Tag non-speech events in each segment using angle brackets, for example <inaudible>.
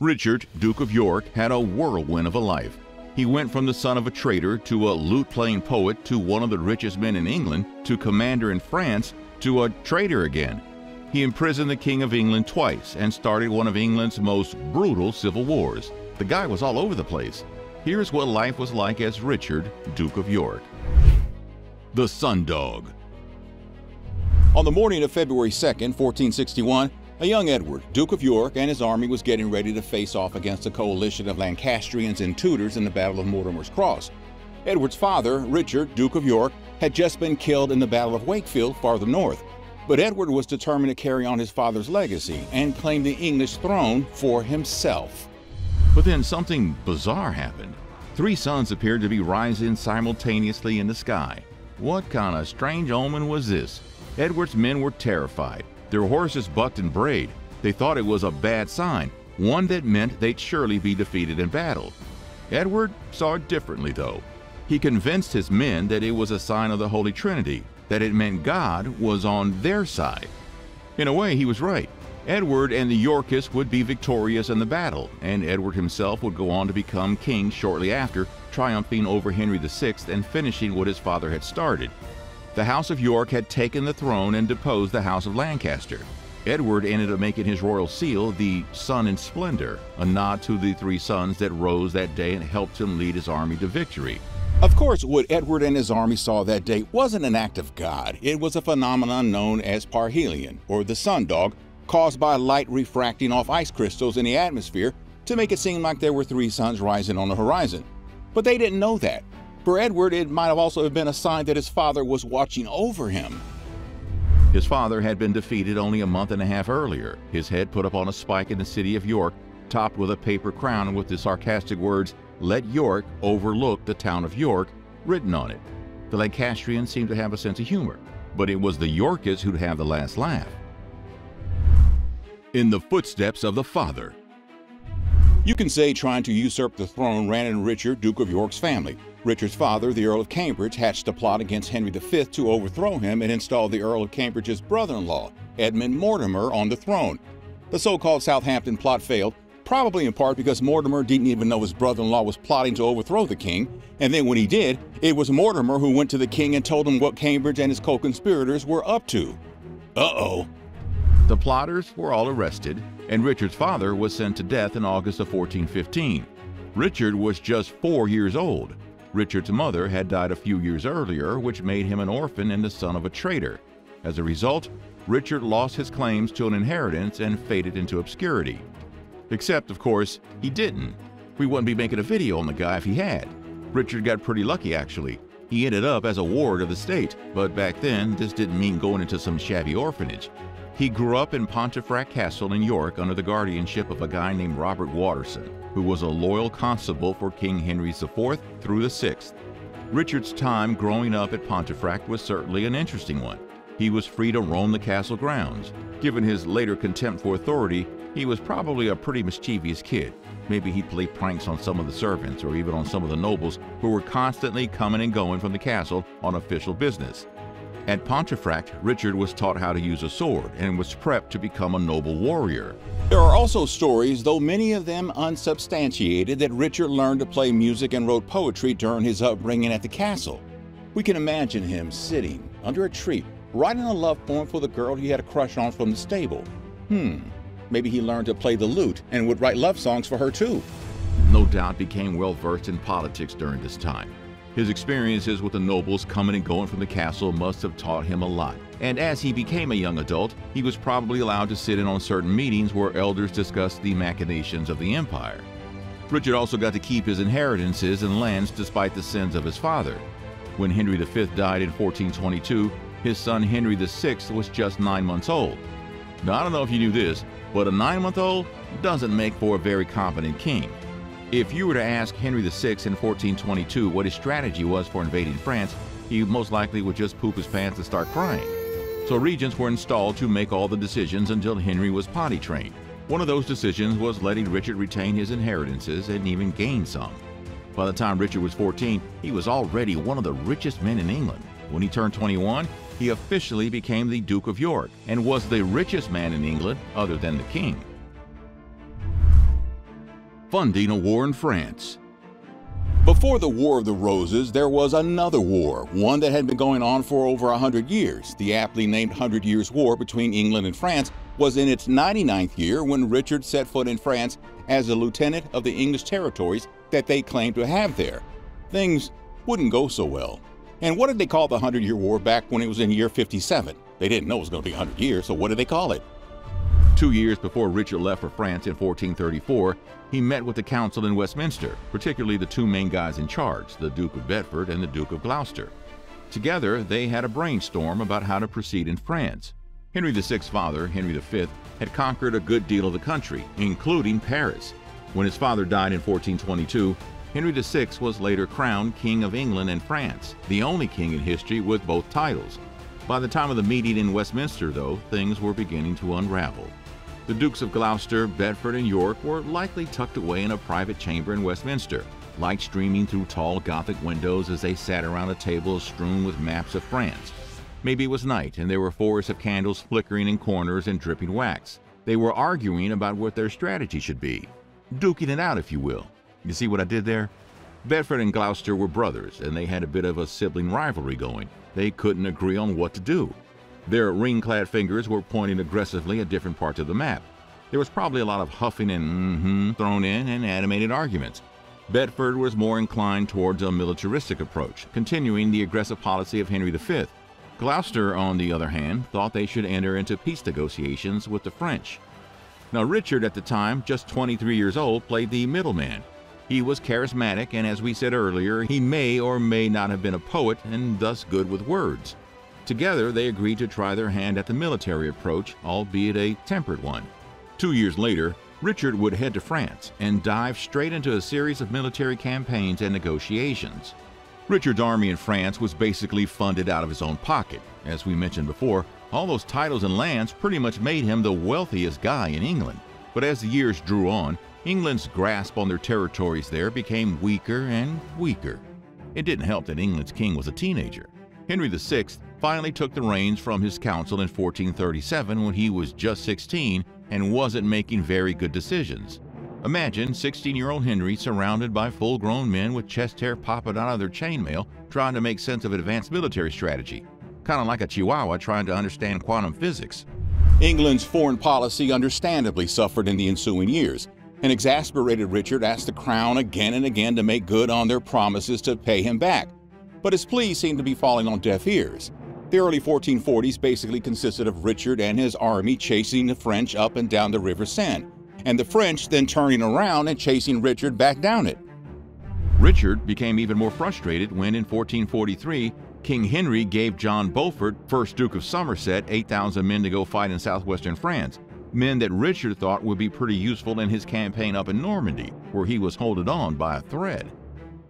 Richard, Duke of York, had a whirlwind of a life. He went from the son of a trader to a lute playing poet to one of the richest men in England to commander in France to a traitor again. He imprisoned the King of England twice and started one of England's most brutal civil wars. The guy was all over the place. Here's what life was like as Richard, Duke of York. The Sundog. On the morning of February 2, 1461, a young Edward, Duke of York, and his army was getting ready to face off against a coalition of Lancastrians and Tudors in the Battle of Mortimer's Cross. Edward's father, Richard, Duke of York, had just been killed in the Battle of Wakefield farther north. But Edward was determined to carry on his father's legacy and claim the English throne for himself. But then something bizarre happened. Three suns appeared to be rising simultaneously in the sky. What kind of strange omen was this? Edward's men were terrified. Their horses bucked and brayed. They thought it was a bad sign, one that meant they'd surely be defeated in battle. Edward saw it differently, though. He convinced his men that it was a sign of the Holy Trinity, that it meant God was on their side. In a way, he was right. Edward and the Yorkists would be victorious in the battle, and Edward himself would go on to become king shortly after, triumphing over Henry VI and finishing what his father had started the House of York had taken the throne and deposed the House of Lancaster. Edward ended up making his royal seal the Sun in Splendor, a nod to the three suns that rose that day and helped him lead his army to victory. Of course, what Edward and his army saw that day wasn't an act of God. It was a phenomenon known as parhelion, or the sun dog, caused by light refracting off ice crystals in the atmosphere to make it seem like there were three suns rising on the horizon. But they didn't know that. For Edward, it might have also been a sign that his father was watching over him. His father had been defeated only a month and a half earlier, his head put up on a spike in the city of York, topped with a paper crown with the sarcastic words, Let York overlook the town of York, written on it. The Lancastrians seemed to have a sense of humor, but it was the Yorkists who'd have the last laugh. In the footsteps of the father. You can say trying to usurp the throne ran in Richard, Duke of York's family, Richard's father, the Earl of Cambridge, hatched a plot against Henry V to overthrow him and install the Earl of Cambridge's brother-in-law, Edmund Mortimer, on the throne. The so-called Southampton plot failed, probably in part because Mortimer didn't even know his brother-in-law was plotting to overthrow the king, and then when he did, it was Mortimer who went to the king and told him what Cambridge and his co-conspirators were up to. Uh-oh. The plotters were all arrested, and Richard's father was sent to death in August of 1415. Richard was just four years old, Richard's mother had died a few years earlier, which made him an orphan and the son of a traitor. As a result, Richard lost his claims to an inheritance and faded into obscurity. Except, of course, he didn't. We wouldn't be making a video on the guy if he had. Richard got pretty lucky, actually. He ended up as a ward of the state, but back then, this didn't mean going into some shabby orphanage. He grew up in Pontefract Castle in York under the guardianship of a guy named Robert Waterton who was a loyal constable for King Henry IV through the Sixth. Richard's time growing up at Pontefract was certainly an interesting one. He was free to roam the castle grounds. Given his later contempt for authority, he was probably a pretty mischievous kid. Maybe he'd play pranks on some of the servants or even on some of the nobles who were constantly coming and going from the castle on official business. At Pontefract, Richard was taught how to use a sword and was prepped to become a noble warrior. There are also stories, though many of them unsubstantiated, that Richard learned to play music and wrote poetry during his upbringing at the castle. We can imagine him sitting under a tree, writing a love poem for the girl he had a crush on from the stable. Hmm, maybe he learned to play the lute and would write love songs for her too. No doubt became well versed in politics during this time. His experiences with the nobles coming and going from the castle must have taught him a lot. And as he became a young adult, he was probably allowed to sit in on certain meetings where elders discussed the machinations of the empire. Richard also got to keep his inheritances and lands despite the sins of his father. When Henry V died in 1422, his son Henry VI was just nine months old. Now, I don't know if you knew this, but a nine month old doesn't make for a very competent king. If you were to ask Henry VI in 1422 what his strategy was for invading France, he most likely would just poop his pants and start crying. So regents were installed to make all the decisions until Henry was potty trained. One of those decisions was letting Richard retain his inheritances and even gain some. By the time Richard was 14, he was already one of the richest men in England. When he turned 21, he officially became the Duke of York and was the richest man in England other than the king. Funding a war in France. Before the War of the Roses, there was another war, one that had been going on for over a 100 years. The aptly named Hundred Years' War between England and France was in its 99th year when Richard set foot in France as a lieutenant of the English territories that they claimed to have there. Things wouldn't go so well. And what did they call the Hundred Year War back when it was in year 57? They didn't know it was going to be 100 years, so what did they call it? Two years before Richard left for France in 1434, he met with the council in Westminster, particularly the two main guys in charge, the Duke of Bedford and the Duke of Gloucester. Together, they had a brainstorm about how to proceed in France. Henry VI's father, Henry V, had conquered a good deal of the country, including Paris. When his father died in 1422, Henry VI was later crowned King of England and France, the only king in history with both titles. By the time of the meeting in Westminster, though, things were beginning to unravel. The Dukes of Gloucester, Bedford, and York were likely tucked away in a private chamber in Westminster, light streaming through tall Gothic windows as they sat around a table strewn with maps of France. Maybe it was night and there were forests of candles flickering in corners and dripping wax. They were arguing about what their strategy should be. Duking it out, if you will. You see what I did there? Bedford and Gloucester were brothers, and they had a bit of a sibling rivalry going. They couldn't agree on what to do. Their ring clad fingers were pointing aggressively at different parts of the map. There was probably a lot of huffing and mm hmm thrown in and animated arguments. Bedford was more inclined towards a militaristic approach, continuing the aggressive policy of Henry V. Gloucester, on the other hand, thought they should enter into peace negotiations with the French. Now, Richard, at the time, just 23 years old, played the middleman. He was charismatic, and as we said earlier, he may or may not have been a poet and thus good with words. Together, they agreed to try their hand at the military approach, albeit a tempered one. Two years later, Richard would head to France and dive straight into a series of military campaigns and negotiations. Richard's army in France was basically funded out of his own pocket. As we mentioned before, all those titles and lands pretty much made him the wealthiest guy in England. But as the years drew on, England's grasp on their territories there became weaker and weaker. It didn't help that England's king was a teenager. Henry VI finally took the reins from his council in 1437 when he was just 16 and wasn't making very good decisions. Imagine 16 year old Henry surrounded by full grown men with chest hair popping out of their chainmail trying to make sense of advanced military strategy, kind of like a chihuahua trying to understand quantum physics. England's foreign policy understandably suffered in the ensuing years. An exasperated Richard asked the crown again and again to make good on their promises to pay him back. But his pleas seemed to be falling on deaf ears. The early 1440s basically consisted of Richard and his army chasing the French up and down the River Seine, and the French then turning around and chasing Richard back down it. Richard became even more frustrated when in 1443 King Henry gave John Beaufort, 1st Duke of Somerset, 8,000 men to go fight in southwestern France, men that Richard thought would be pretty useful in his campaign up in Normandy, where he was holding on by a thread.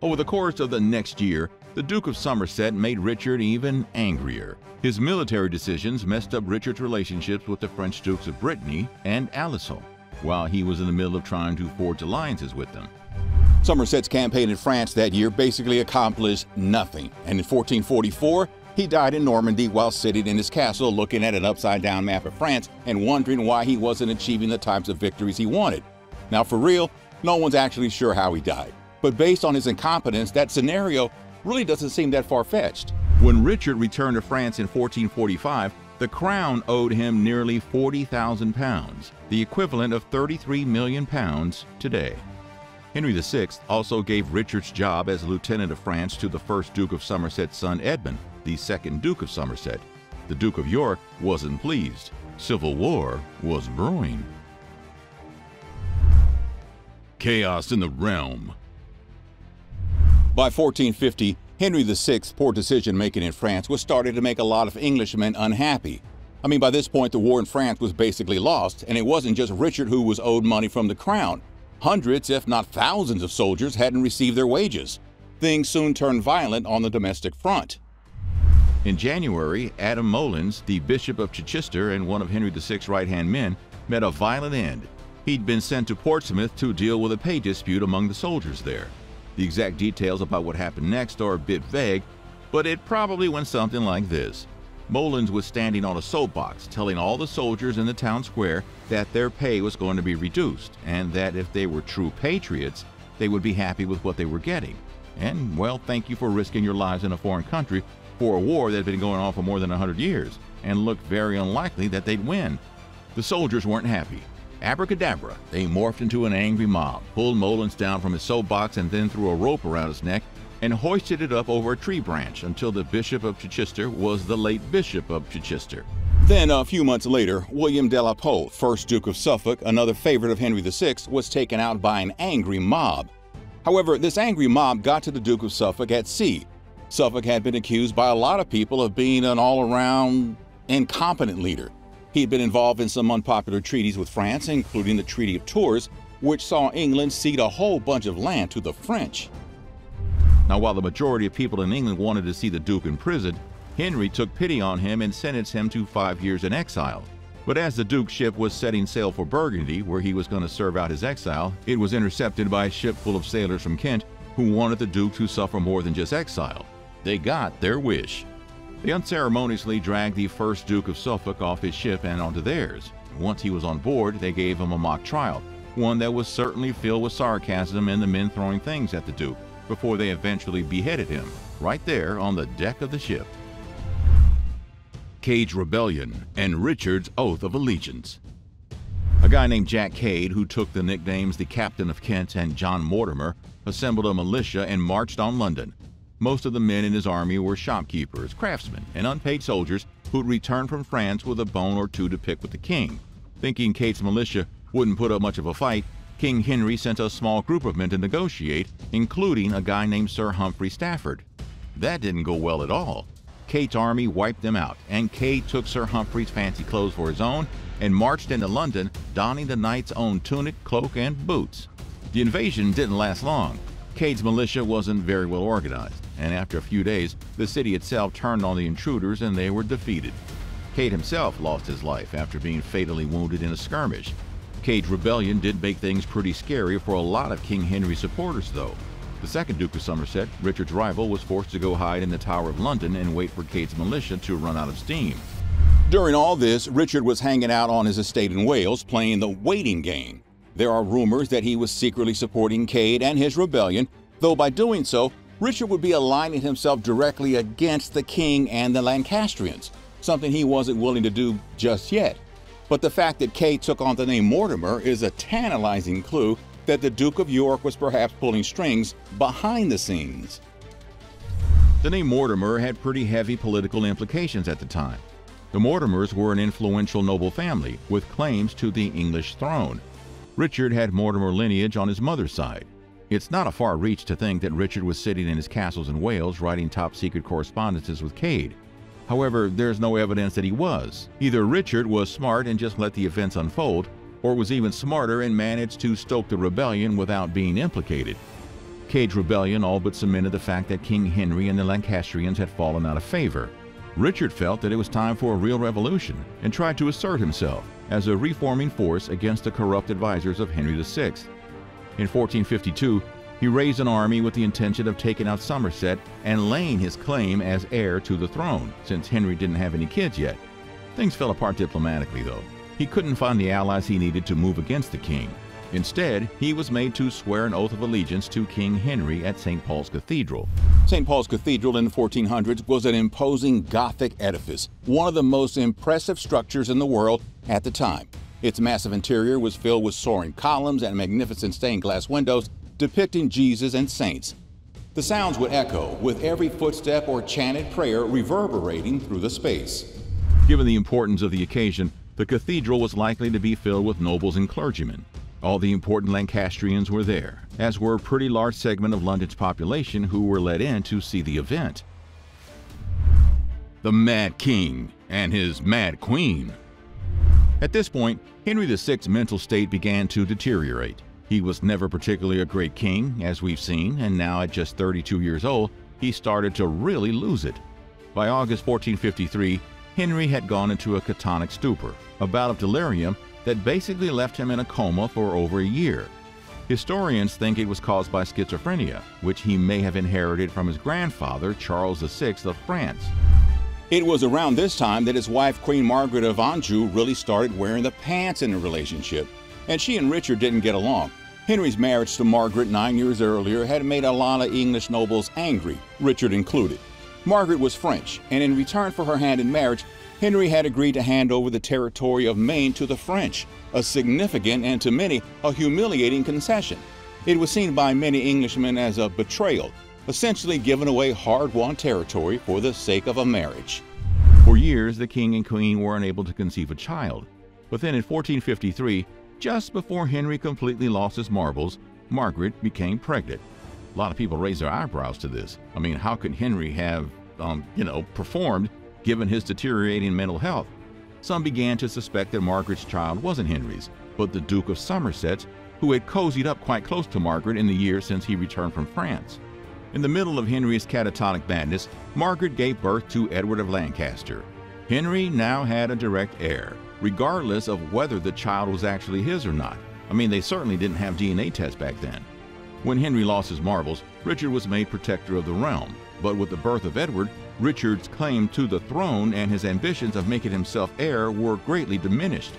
Over the course of the next year, the Duke of Somerset made Richard even angrier. His military decisions messed up Richard's relationships with the French Dukes of Brittany and Alençon, while he was in the middle of trying to forge alliances with them. Somerset's campaign in France that year basically accomplished nothing, and in 1444, he died in Normandy while sitting in his castle looking at an upside down map of France and wondering why he wasn't achieving the types of victories he wanted. Now, for real, no one's actually sure how he died. But based on his incompetence, that scenario really doesn't seem that far fetched. When Richard returned to France in 1445, the crown owed him nearly 40,000 pounds, the equivalent of 33 million pounds today. Henry VI also gave Richard's job as Lieutenant of France to the first Duke of Somerset's son Edmund, the second Duke of Somerset. The Duke of York wasn't pleased. Civil war was brewing. Chaos in the realm. By 1450, Henry VI's poor decision making in France was starting to make a lot of Englishmen unhappy. I mean, by this point, the war in France was basically lost, and it wasn't just Richard who was owed money from the crown. Hundreds, if not thousands, of soldiers hadn't received their wages. Things soon turned violent on the domestic front. In January, Adam Moleyns, the Bishop of Chichester and one of Henry VI's right hand men, met a violent end. He'd been sent to Portsmouth to deal with a pay dispute among the soldiers there. The exact details about what happened next are a bit vague, but it probably went something like this. Moleyns was standing on a soapbox telling all the soldiers in the town square that their pay was going to be reduced and that if they were true patriots, they would be happy with what they were getting. And, well, thank you for risking your lives in a foreign country for a war that had been going on for more than 100 years and looked very unlikely that they'd win. The soldiers weren't happy. Abracadabra, they morphed into an angry mob, pulled Moleyns down from his soapbox and then threw a rope around his neck and hoisted it up over a tree branch until the Bishop of Chichester was the late Bishop of Chichester. Then, a few months later, William de la Pole, first Duke of Suffolk, another favorite of Henry VI, was taken out by an angry mob. However, this angry mob got to the Duke of Suffolk at sea. Suffolk had been accused by a lot of people of being an all around incompetent leader. He had been involved in some unpopular treaties with France, including the Treaty of Tours, which saw England cede a whole bunch of land to the French. Now, while the majority of people in England wanted to see the Duke imprisoned, Henry took pity on him and sentenced him to five years in exile. But as the Duke's ship was setting sail for Burgundy, where he was going to serve out his exile, it was intercepted by a ship full of sailors from Kent who wanted the Duke to suffer more than just exile. They got their wish. They unceremoniously dragged the first Duke of Suffolk off his ship and onto theirs. Once he was on board, they gave him a mock trial, one that was certainly filled with sarcasm and the men throwing things at the Duke before they eventually beheaded him, right there on the deck of the ship. Cade's Rebellion and Richard's Oath of Allegiance. A guy named Jack Cade, who took the nicknames the Captain of Kent and John Mortimer, assembled a militia and marched on London. Most of the men in his army were shopkeepers, craftsmen, and unpaid soldiers who'd returned from France with a bone or two to pick with the king. Thinking Cade's militia wouldn't put up much of a fight, King Henry sent a small group of men to negotiate, including a guy named Sir Humphrey Stafford. That didn't go well at all. Cade's army wiped them out, and Cade took Sir Humphrey's fancy clothes for his own and marched into London donning the knight's own tunic, cloak, and boots. The invasion didn't last long. Cade's militia wasn't very well organized, and after a few days, the city itself turned on the intruders and they were defeated. Cade himself lost his life after being fatally wounded in a skirmish, Cade's rebellion did make things pretty scary for a lot of King Henry supporters, though. The second Duke of Somerset, Richard's rival, was forced to go hide in the Tower of London and wait for Cade's militia to run out of steam. During all this, Richard was hanging out on his estate in Wales playing the waiting game. There are rumors that he was secretly supporting Cade and his rebellion, though by doing so, Richard would be aligning himself directly against the king and the Lancastrians, something he wasn't willing to do just yet. But the fact that Cade took on the name Mortimer is a tantalizing clue that the Duke of York was perhaps pulling strings behind the scenes. The name Mortimer had pretty heavy political implications at the time. The Mortimers were an influential noble family with claims to the English throne. Richard had Mortimer lineage on his mother's side. It's not a far reach to think that Richard was sitting in his castles in Wales writing top secret correspondences with Cade. However, there's no evidence that he was. Either Richard was smart and just let the events unfold, or was even smarter and managed to stoke the rebellion without being implicated. Cade's rebellion all but cemented the fact that King Henry and the Lancastrians had fallen out of favor. Richard felt that it was time for a real revolution and tried to assert himself as a reforming force against the corrupt advisors of Henry VI. In 1452, he raised an army with the intention of taking out Somerset and laying his claim as heir to the throne, since Henry didn't have any kids yet. Things fell apart diplomatically, though. He couldn't find the allies he needed to move against the king. Instead, he was made to swear an oath of allegiance to King Henry at St. Paul's Cathedral. St. Paul's Cathedral in the 1400s was an imposing Gothic edifice, one of the most impressive structures in the world at the time. Its massive interior was filled with soaring columns and magnificent stained glass windows depicting Jesus and saints. The sounds would echo, with every footstep or chanted prayer reverberating through the space. Given the importance of the occasion, the cathedral was likely to be filled with nobles and clergymen. All the important Lancastrians were there, as were a pretty large segment of London's population who were let in to see the event. The Mad King and his Mad Queen. At this point, Henry VI's mental state began to deteriorate. He was never particularly a great king, as we've seen, and now at just 32 years old, he started to really lose it. By August 1453, Henry had gone into a catatonic stupor, a bout of delirium that basically left him in a coma for over a year. Historians think it was caused by schizophrenia, which he may have inherited from his grandfather, Charles VI of France. It was around this time that his wife, Queen Margaret of Anjou, really started wearing the pants in the relationship, and she and Richard didn't get along. Henry's marriage to Margaret nine years earlier had made a lot of English nobles angry, Richard included. Margaret was French, and in return for her hand in marriage, Henry had agreed to hand over the territory of Maine to the French, a significant and to many a humiliating concession. It was seen by many Englishmen as a betrayal, essentially giving away hard won territory for the sake of a marriage. For years, the king and queen were unable to conceive a child. But then in 1453, just before Henry completely lost his marbles, Margaret became pregnant. A lot of people raised their eyebrows to this. I mean, how could Henry have, um, you know, performed given his deteriorating mental health? Some began to suspect that Margaret's child wasn't Henry's, but the Duke of Somerset's, who had cozied up quite close to Margaret in the years since he returned from France. In the middle of Henry's catatonic madness, Margaret gave birth to Edward of Lancaster. Henry now had a direct heir, regardless of whether the child was actually his or not. I mean, they certainly didn't have DNA tests back then. When Henry lost his marbles, Richard was made protector of the realm, but with the birth of Edward, Richard's claim to the throne and his ambitions of making himself heir were greatly diminished.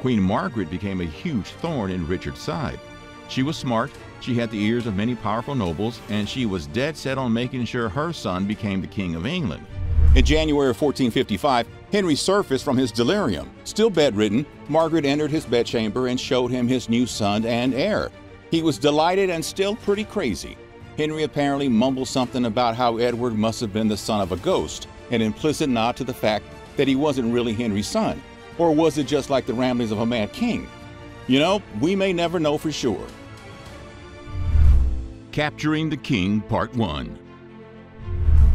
Queen Margaret became a huge thorn in Richard's side. She was smart, she had the ears of many powerful nobles, and she was dead set on making sure her son became the King of England. In January of 1455, Henry surfaced from his delirium. Still bedridden, Margaret entered his bedchamber and showed him his new son and heir. He was delighted and still pretty crazy. Henry apparently mumbled something about how Edward must have been the son of a ghost, an implicit nod to the fact that he wasn't really Henry's son. Or was it just like the ramblings of a mad king? You know, we may never know for sure. Capturing the King Part 1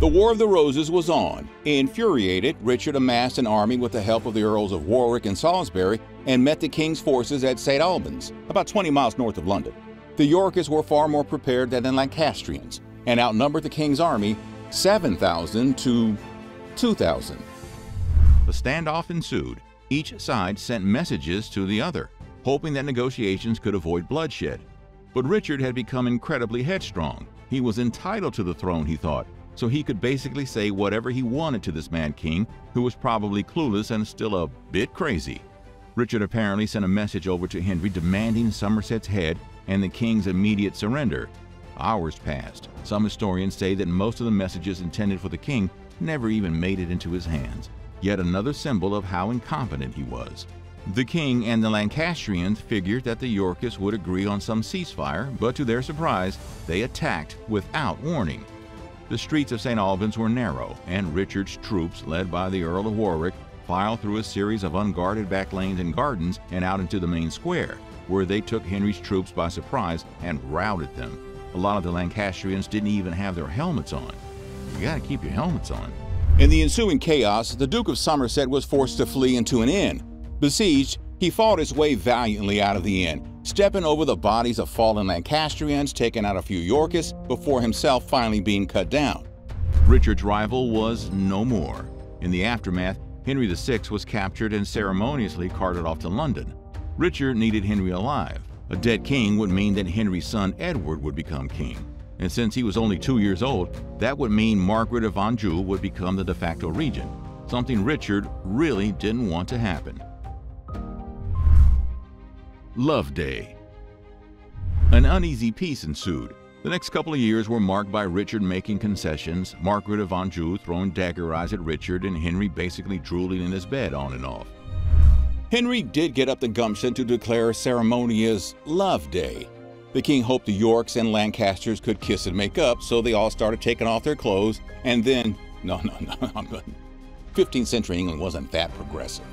The War of the Roses was on. Infuriated, Richard amassed an army with the help of the Earls of Warwick and Salisbury and met the king's forces at St. Albans, about 20 miles north of London. The Yorkists were far more prepared than the Lancastrians and outnumbered the king's army 7,000 to 2,000. The standoff ensued. Each side sent messages to the other, hoping that negotiations could avoid bloodshed. But Richard had become incredibly headstrong. He was entitled to the throne, he thought, so he could basically say whatever he wanted to this mad king, who was probably clueless and still a bit crazy. Richard apparently sent a message over to Henry demanding Somerset's head and the king's immediate surrender. Hours passed. Some historians say that most of the messages intended for the king never even made it into his hands, yet another symbol of how incompetent he was. The king and the Lancastrians figured that the Yorkists would agree on some ceasefire, but to their surprise, they attacked without warning. The streets of St. Albans were narrow, and Richard's troops, led by the Earl of Warwick, filed through a series of unguarded back lanes and gardens and out into the main square, where they took Henry's troops by surprise and routed them. A lot of the Lancastrians didn't even have their helmets on. You gotta keep your helmets on. In the ensuing chaos, the Duke of Somerset was forced to flee into an inn. Besieged, he fought his way valiantly out of the inn, stepping over the bodies of fallen Lancastrians, taking out a few Yorkists, before himself finally being cut down. Richard's rival was no more. In the aftermath, Henry VI was captured and ceremoniously carted off to London. Richard needed Henry alive. A dead king would mean that Henry's son Edward would become king. And since he was only two years old, that would mean Margaret of Anjou would become the de facto regent, something Richard really didn't want to happen. Love Day An uneasy peace ensued. The next couple of years were marked by Richard making concessions, Margaret of Anjou throwing dagger eyes at Richard, and Henry basically drooling in his bed on and off. Henry did get up the gumption to declare a Love Day. The king hoped the Yorks and Lancasters could kiss and make up, so they all started taking off their clothes, and then, no, no, no, <laughs> I'm good. 15th century England wasn't that progressive.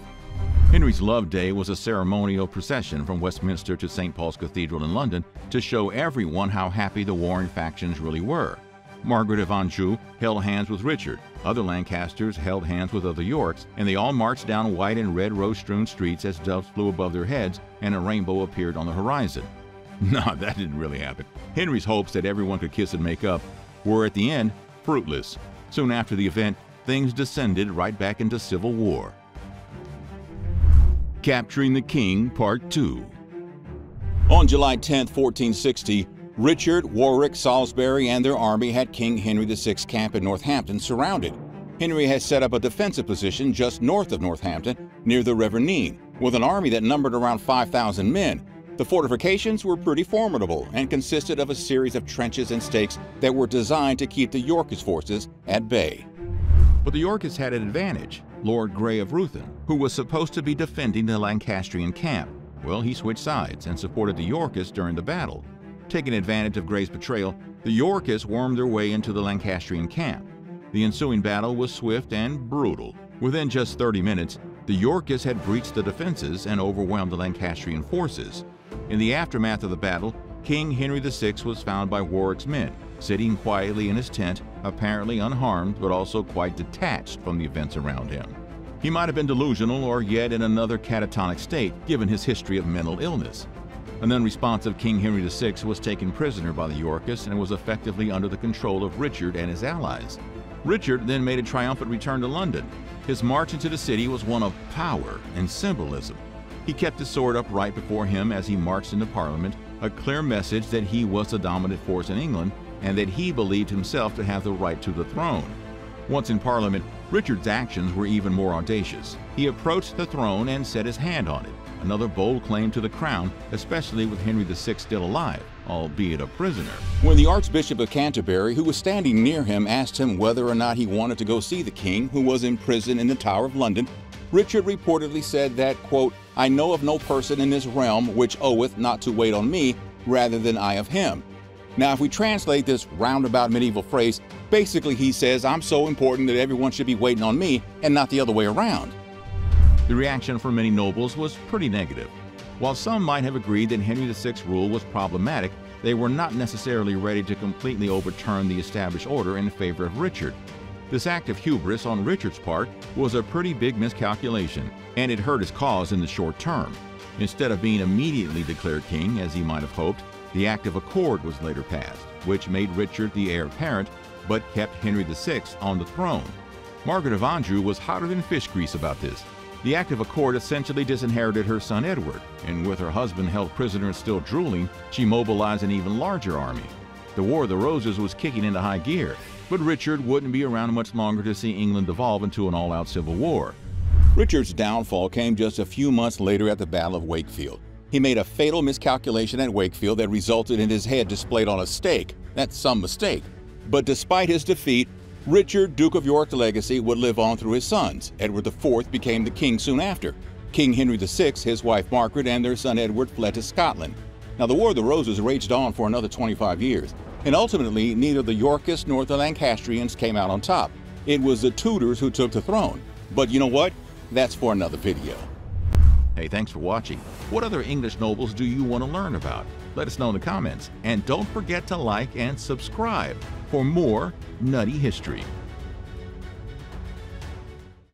Henry's Love Day was a ceremonial procession from Westminster to St. Paul's Cathedral in London to show everyone how happy the warring factions really were. Margaret of Anjou held hands with Richard, other Lancasters held hands with other Yorks, and they all marched down white and red rose strewn streets as doves flew above their heads and a rainbow appeared on the horizon. <laughs> No, that didn't really happen. Henry's hopes that everyone could kiss and make up were at the end fruitless. Soon after the event, things descended right back into civil war. Capturing the King Part 2 On July 10, 1460, Richard, Warwick, Salisbury, and their army had King Henry VI camp in Northampton surrounded. Henry had set up a defensive position just north of Northampton, near the River Nene, with an army that numbered around 5,000 men. The fortifications were pretty formidable and consisted of a series of trenches and stakes that were designed to keep the Yorkist forces at bay. But the Yorkists had an advantage. Lord Grey of Ruthin, who was supposed to be defending the Lancastrian camp, well, he switched sides and supported the Yorkists during the battle. Taking advantage of Grey's betrayal, the Yorkists wormed their way into the Lancastrian camp. The ensuing battle was swift and brutal. Within just 30 minutes, the Yorkists had breached the defenses and overwhelmed the Lancastrian forces. In the aftermath of the battle, King Henry VI was found by Warwick's men, sitting quietly in his tent, apparently unharmed but also quite detached from the events around him. He might have been delusional or yet in another catatonic state, given his history of mental illness. An unresponsive King Henry VI was taken prisoner by the Yorkists and was effectively under the control of Richard and his allies. Richard then made a triumphant return to London. His march into the city was one of power and symbolism. He kept his sword upright before him as he marched into Parliament, a clear message that he was the dominant force in England and that he believed himself to have the right to the throne. Once in Parliament, Richard's actions were even more audacious. He approached the throne and set his hand on it, another bold claim to the crown, especially with Henry VI still alive, albeit a prisoner. When the Archbishop of Canterbury, who was standing near him, asked him whether or not he wanted to go see the king, who was in prison in the Tower of London, Richard reportedly said that, quote, I know of no person in this realm which oweth not to wait on me rather than I of him. Now, if we translate this roundabout medieval phrase, basically he says, I'm so important that everyone should be waiting on me and not the other way around. The reaction from many nobles was pretty negative. While some might have agreed that Henry VI's rule was problematic, they were not necessarily ready to completely overturn the established order in favor of Richard. This act of hubris on Richard's part was a pretty big miscalculation, and it hurt his cause in the short term. Instead of being immediately declared king, as he might have hoped, the Act of Accord was later passed, which made Richard the heir apparent but kept Henry VI on the throne. Margaret of Anjou was hotter than fish grease about this. The Act of Accord essentially disinherited her son Edward, and with her husband held prisoner still drooling, she mobilized an even larger army. The War of the Roses was kicking into high gear, but Richard wouldn't be around much longer to see England devolve into an all out civil war. Richard's downfall came just a few months later at the Battle of Wakefield. He made a fatal miscalculation at Wakefield that resulted in his head displayed on a stake. That's some mistake. But despite his defeat, Richard, Duke of York's legacy would live on through his sons. Edward IV became the king soon after. King Henry VI, his wife Margaret, and their son Edward fled to Scotland. Now, the War of the Roses raged on for another 25 years, and ultimately, neither the Yorkists nor the Lancastrians came out on top. It was the Tudors who took the throne. But you know what? That's for another video. Hey, thanks for watching. What other English nobles do you want to learn about? Let us know in the comments. And don't forget to like and subscribe for more nutty history.